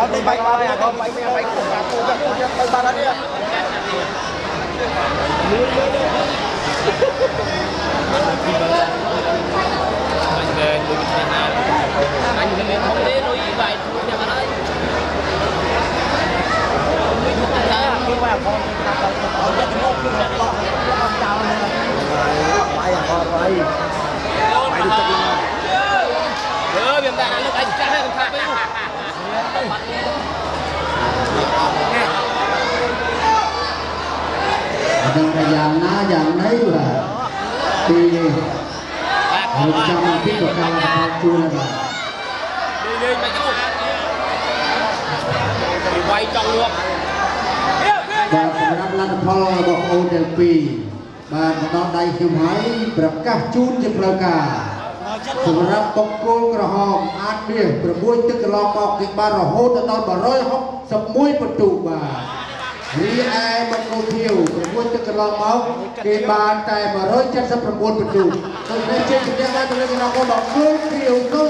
có cái bánh ba này có bánh bánh của cả cô cả cô bánh ba đó đi ạ anh về từ Việt Nam anh về không đến nói như vậy thôi nhà bạn ơi mình cũng là khi mà con đặt đầu ở trên một cái đặt lọ con chào anh bay à con bay bay được chưa chưa hiện tại là lúc anh chắc hết thằng khác ដឹងថាយ៉ាងណាយ៉ាងណីបាទពីរៀបចំពីប្រការផលជួនបាទ đi đi mày chú đi quay trong luôn បាទសម្រាប់លទ្ធផលរបស់អូនទាំងពីរបាទមកដល់ដៃខ្ញុំហើយប្រកាសជូនជាផ្លូវការ សម្រាប់បង្គោលក្រហមអាចមាស6ទឹកកន្លងមកគេបានរហូតដល់161ពិន្ទុបាទរីឯបង្គោលភៀវ6ទឹកកន្លងមកគេបានតែ179ពិន្ទុដូច្នេះជាជំនះបានទៅលើកណ្ដាលរបស់បង្គោលភៀវកុលសបា